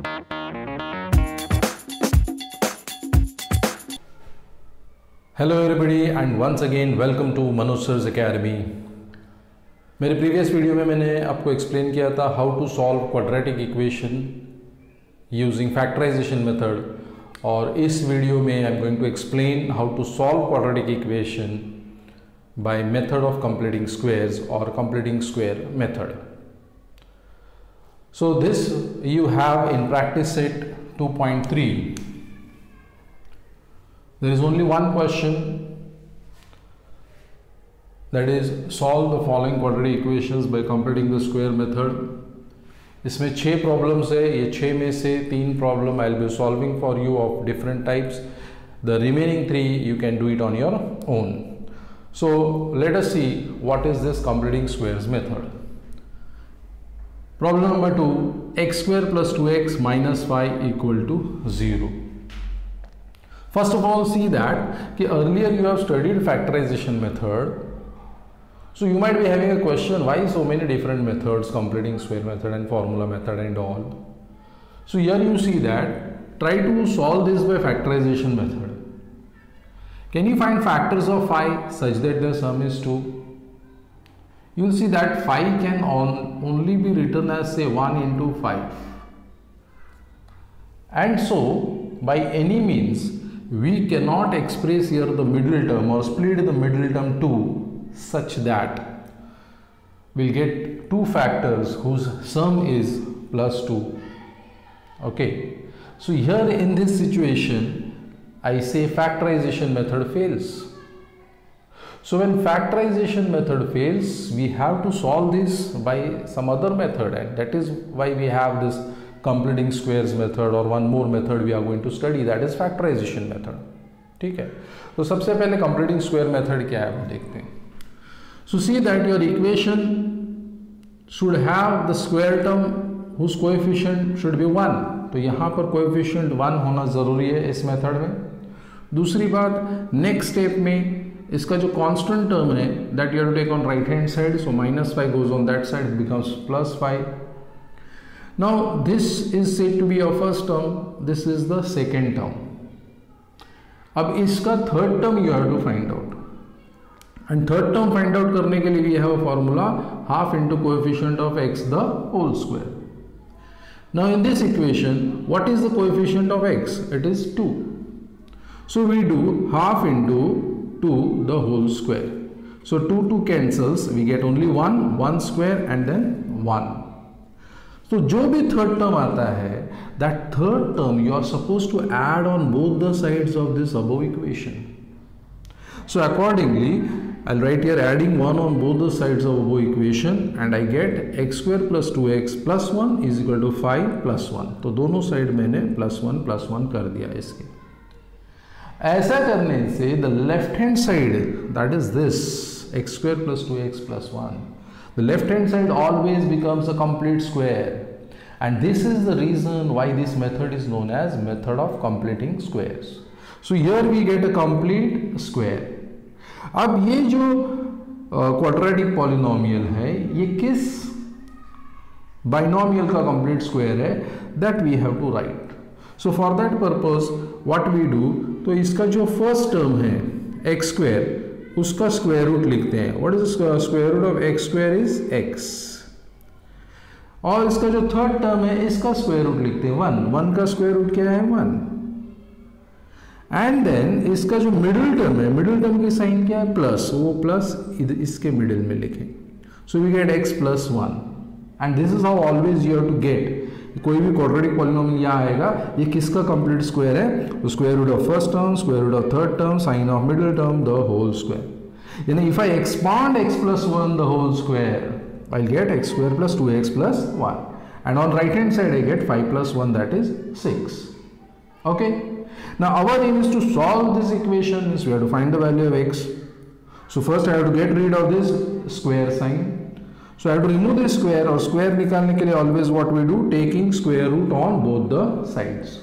Hello everybody and once again welcome to Manoj sir's academy मेरे previous video में मैंने आपको एक्सप्लेन किया था how to solve quadratic equation using factorization method और इस वीडियो में I am going to explain how to solve quadratic equation by method of completing squares और completing square method so this you have in practice set 2.3 there is only one question that is solve the following quadratic equations by completing the square method इसमें छः problems है ये छः में से तीन problem I be solving for you of different types the remaining three you can do it on your own so let us see what is this completing squares method Problem number 2 x square plus 2x minus 5 equal to 0. First of all see that कि earlier you have studied factorization method. So you might be having a question why so many different methods completing square method and formula method and all. So here you see that try to solve this by factorization method. Can you find factors of 5 such that the sum is 2? You will see that 5 can on, only be written as say 1 into 5 and so by any means we cannot express here the middle term or split the middle term 2 such that we'll get two factors whose sum is plus 2 okay. So here in this situation I say factorization method fails so when factorization method fails, we have to solve this by some other method and that is why we have this completing squares method or one more method we are going to study that is factorization method. ठीक है तो सबसे पहले completing square method क्या है हम देखते हैं So see that your equation should have the square term whose coefficient should be 1 तो यहाँ पर coefficient 1 होना ज़रूरी है इस मेथड में दूसरी बात नेक्स्ट स्टेप में इसका जो कांस्टेंट टर्म है that you to take on right hand side so minus five goes on that side becomes plus five now this is said to be your first term this is the second term अब इसका third term you have to find out and third term find out करने के लिए we have a formula half into coefficient of X the whole square now, in this equation, what is the coefficient of x? It is 2 so, we do half into 2 the whole square. So 2 2 cancels we get only 1 1 square and then 1. So जो भी third term आता है that third term you are supposed to add on both the sides of this above equation. So accordingly I'll write here adding 1 on both the sides of above equation and I get x square plus 2x plus 1 is equal to 5 plus 1. तो दोनों side मैंने plus 1 plus 1 कर दिया इसके ऐसा करने से the left hand side that is this x square plus two x plus one the left hand side always becomes a complete square and this is the reason why this method is known as method of completing squares so here we get a complete square अब ये जो quadratic uh, polynomial है ये किस binomial का complete square है that we have to right so for that purpose what we do तो इसका जो फ़र्स्ट टर्म है एक्स स्क्वेयर उसका स्क्वायर रूट लिखते हैं। What is square root of X square is X और इसका जो थर्ड टर्म है, इसका स्क्वायर रूट लिखते हैं वन वन का स्क्वायर रूट क्या है? वन एंड देन इसका जो मिडिल टर्म है मिडिल टर्म की साइन क्या है? प्लस वो प्लस इसके मिडिल में लिखें। So we get X plus one and this is how always you have to get कोई भी क्वाड्रेटिक पॉलिनोमियल यहाँ आएगा ये किसका कंप्लीट स्क्वायर है square root of first term square root of third term sign of middle term the whole square यानी if I expand x plus one the whole square I get x square plus two x plus one and on right hand side I get 5 plus 1 that is 6 okay now our aim is to solve this equation is we have to find the value of x so first I have to get rid of this square sign so I have to remove this square or square निकालने के लिए always what we do taking square root on both the sides.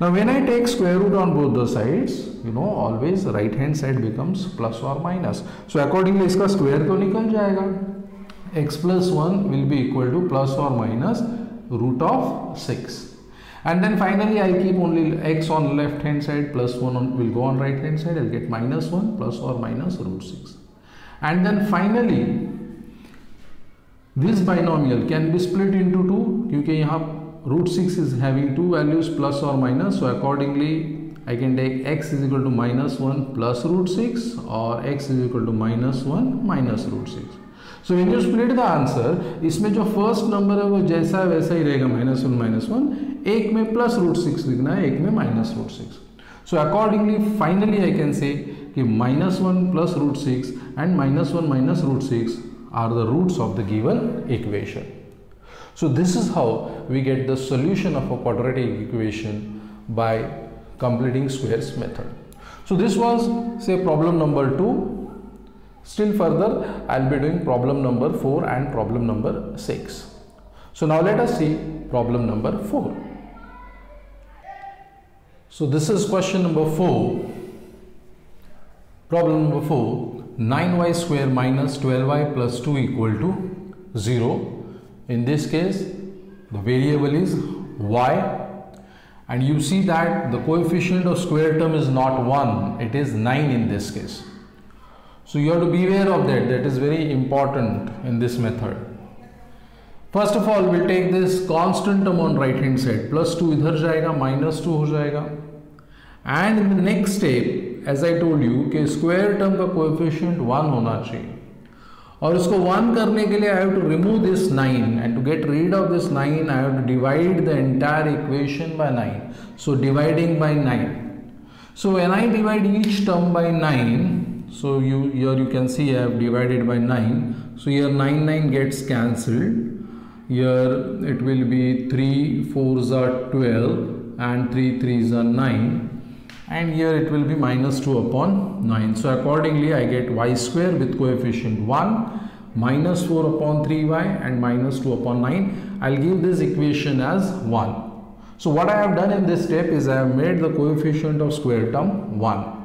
Now when I take square root on both the sides, you know always right hand side becomes plus or minus. So accordingly इसका square तो निकल जाएगा. x plus 1 will be equal to plus or minus root of 6. and then finally I'll keep only x on left hand side plus 1 on, will go on right hand side I'll get minus 1 plus or minus root 6 and then finally this binomial can be split into two क्योंकि यहाँ root six is having two values plus और minus so accordingly I can take X is equal to minus one plus root six और X is equal to minus one minus root six so in you split the answer इसमें जो first number है वो जैसा है वैसा ही रहेगा माइनस वन माइनस वन एक में प्लस रूट सिक्स लिखना है, एक में minus root six so accordingly finally I can say minus one plus root six and minus one minus root six are the roots of the given equation. So this is how we get the solution of a quadratic equation by completing squares method. So this was say problem number 2. Still further I will be doing problem number 4 and problem number 6. So now let us see problem number 4. So this is question number 4. Problem number 4 9y square minus 12y plus 2 equal to 0. In this case, the variable is y and you see that the coefficient of square term is not 1, it is 9 in this case. So you have to beware of that. That is very important in this method. First of all, we'll take this constant term on right hand side. Plus 2 इधर जाएगा minus 2 हो जाएगा and in the next step as I told you कि square term का coefficient 1 होना चाहिए और इसको 1 करने के लिए I have to remove this 9 and to get rid of this 9 I have to divide the entire equation by 9 so dividing by 9 so when I divide each term by 9 so you here you can see I have divided by 9 so here 9 9 gets cancelled here it will be 3 4s are 12 and 3 3s are 9 and here it will be minus 2 upon 9 so accordingly I get y square with coefficient 1 minus 4 upon 3y and minus 2 upon 9 I'll give this equation as 1 so what I have done in this step is I have made the coefficient of square term 1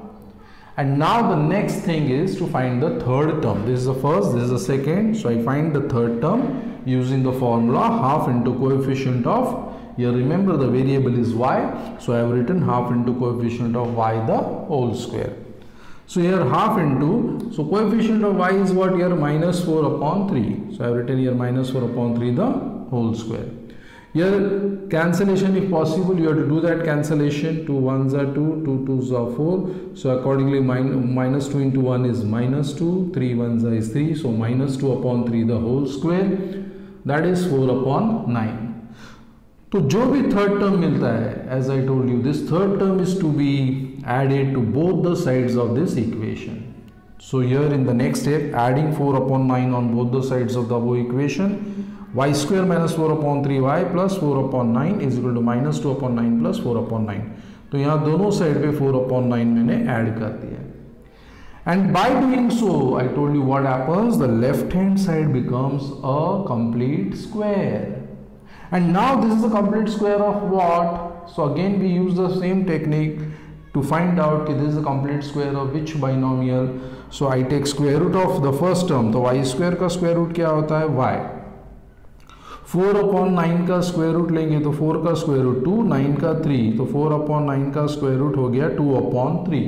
and now the next thing is to find the third term. This is the first this is the second. So I find the third term using the formula half into coefficient of here remember the variable is y so I have written half into coefficient of y the whole square. So here half into so coefficient of y is what? Here minus 4 upon 3 so I have written here minus 4 upon 3 the whole square. Here cancellation if possible you have to do that cancellation. 2 1s are 2, 2 2s are 4. So accordingly min minus 2 into 1 is minus 2, 3 1s are is 3. So minus 2 upon 3 the whole square. That is 4 upon 9. तो जो भी third term मिलता है as I told you this third term is to be added to both the sides of this equation so here in the next step adding four upon nine on both the sides of the वो equation Y square minus four upon three Y plus four upon nine is equal to minus two upon nine plus four upon nine तो यहाँ दोनों side पे four upon nine मैंने add कर दिया है। And by doing so I told you what happens the left hand side becomes a complete square and now this is a complete square of what so again we use the same technique to find out this is a complete square of which binomial so I take square root of the first term तो y square का square root क्या होता है y four upon nine का square root लेंगे तो four का square root two nine का थ्री तो फोर अपॉन नाइन का स्क्वायर रूट हो गया to upon three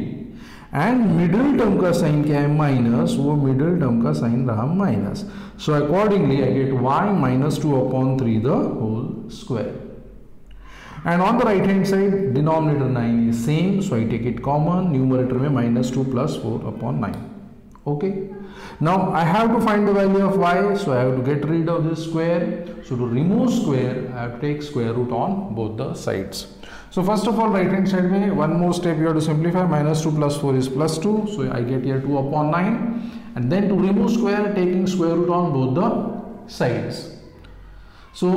and middle term का साइन क्या है माइनस वो मिडिल टर्म का साइन रहा minus so accordingly I get Y minus two upon three the whole square and on the right hand side denominator nine is same so I take it common numerator में minus two plus four upon nine okay Now I have to find the value of y, so I have to get rid of this square. So to remove square, I have to take square root on both the sides. So first of all, right hand side में one more step you have to simplify. Minus 2 plus 4 is plus 2. So I get here 2 upon 9. And then to remove square, taking square root on both the sides. So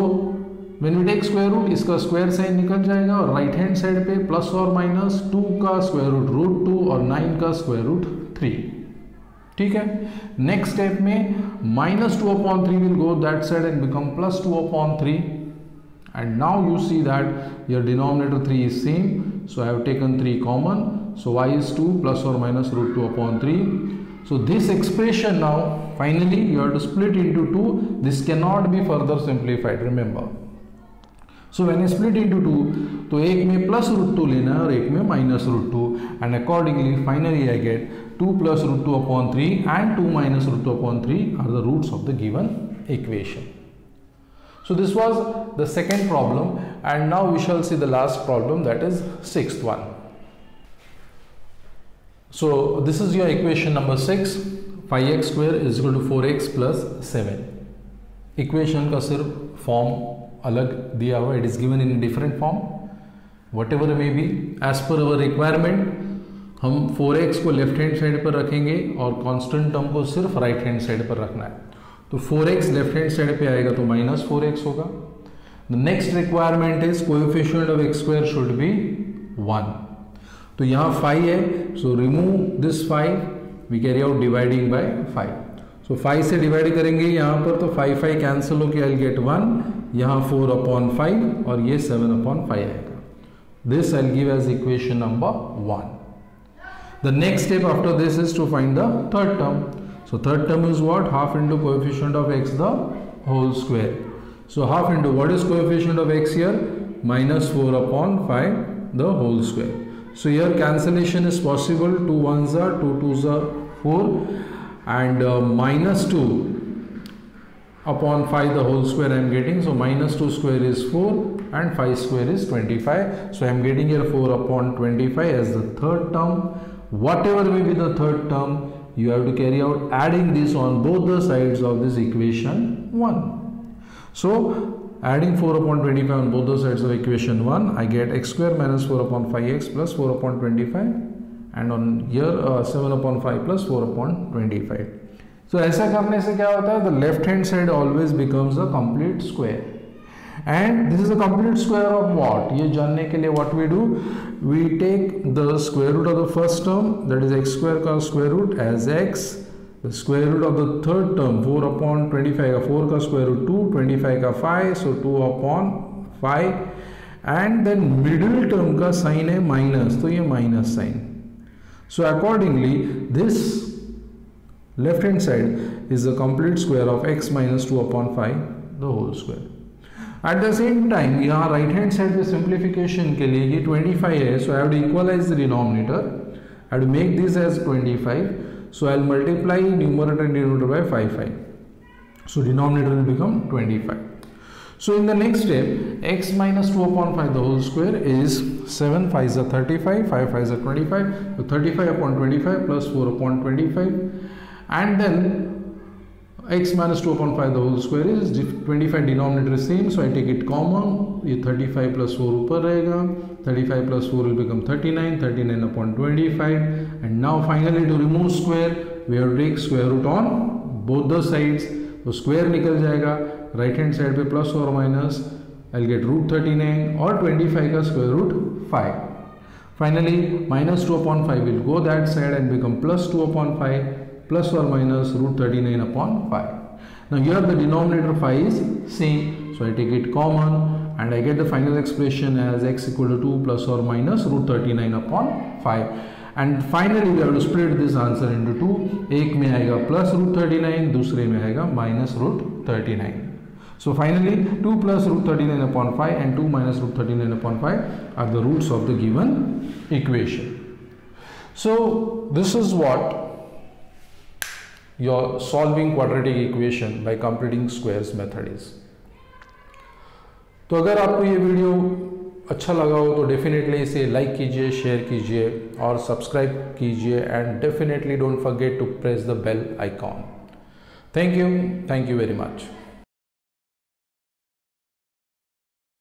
when we take square root, इसका square sign निकल जाएगा और right hand side पे plus or minus 2 का square root root 2 और 9 का square root 3. ठीक है नेक्स्ट स्टेप में minus two upon three will go that side and become plus two upon three and now you see that your denominator 3 is same so I have taken 3 common so y is 2 plus or minus root 2 upon 3 so this expression now finally you have to split into 2 this cannot be further simplified remember so when I split into two तो एक में plus root two लेना है और एक में minus root two and accordingly finally I get two plus root two upon three and to minus root two upon three are the roots of the given equation So this was the second problem and now we shall see the last problem that is sixth one. So this is your equation number 6 5x square is equal to 4x plus 7. Equation का सिर्फ form अलग दिया हुआ it is given in different form what ever may be as per our requirement हम 4x को left hand side पर रखेंगे और कांस्टेंट टर्म को सिर्फ राइट हैंड साइड पर रखना है तो 4x लेफ़्ट हैंड साइड पे आएगा तो माइनस फोर होगा। The next requirement is coefficient of X square should be one तो यहाँ फाइव है so remove this five we carry out dividing by five so five से डिवाइड करेंगे यहाँ पर तो फाइव फाइव कैंसिल होकर आई गेट वन यहाँ फोर अपॉन फाइव और ये सेवन अपॉन फाइव आएगा। This I give as equation number one the next step after this is to find the third term so third term is what? Half into coefficient of x the whole square. So half into what is coefficient of x here? Minus 4 upon 5 the whole square. So here cancellation is possible. 2 ones are 2 twos are 4 and uh, minus 2 upon 5 the whole square I am getting. So minus 2 square is 4 and 5 square is 25 so I am getting here 4 upon 25 as the third term. Whatever may be the third term you have to carry out adding this on both the sides of this equation 1 so adding 4 upon 25 on both the sides of equation 1 I get x square minus 4 upon 5x plus 4 upon 25 and on here uh, 7 upon 5 plus 4 upon 25 so ऐसा करने से क्या होता है the left hand side always becomes a complete square and this is a complete square of what ये जानने के लिए what we do we take the square root of the first term that is x square का square root as x the square root of the third term 4 upon 25 का 4 का square root 2 25 का 5 so 2 upon 5 and then middle term का sign है minus तो ये minus sign so accordingly this left hand side is the complete square of x minus 2 upon 5 the whole square at the same time यहाँ right hand side पे simplification के लिए ये 25 है सो आई have to equalize the denominator I have to make this as 25 so I'll multiply numerator and denominator by 5 5 so denominator will become 25 so in the next step x minus 2 upon 5 the whole square is 7 5 is a 35 5 5 is a 25 so 35 upon 25 plus 4 upon 25 and then x minus 2 upon 5 the whole square is 25 denominator is same so I take it common ये 35 plus 4 ऊपर रहेगा 35 plus 4 will become 39 39 upon 25 and now finally to remove square we have to take square root on both the sides तो square निकल जाएगा right hand side पे plus or minus I'll get root 39 और 25 का square root 5 finally minus 2 upon 5 will go that side and become plus 2 upon 5 plus or minus root 39 upon 5. Now here the denominator 5 is same. So I take it common and I get the final expression as x equal to 2 plus or minus root 39 upon 5. And finally we have to split this answer into two. एक में आएगा plus root 39, दूसरे में आएगा minus root 39. So finally 2 plus root 39 upon 5 and 2 minus root 39 upon 5 are the roots of the given equation. So this is what your solving quadratic equation by completing squares method is. तो अगर आपको ये video अच्छा लगा हो तो definitely इसे like कीजिए शेयर कीजिए और सब्सक्राइब कीजिए and definitely don't forget to press the bell icon thank you thank you very much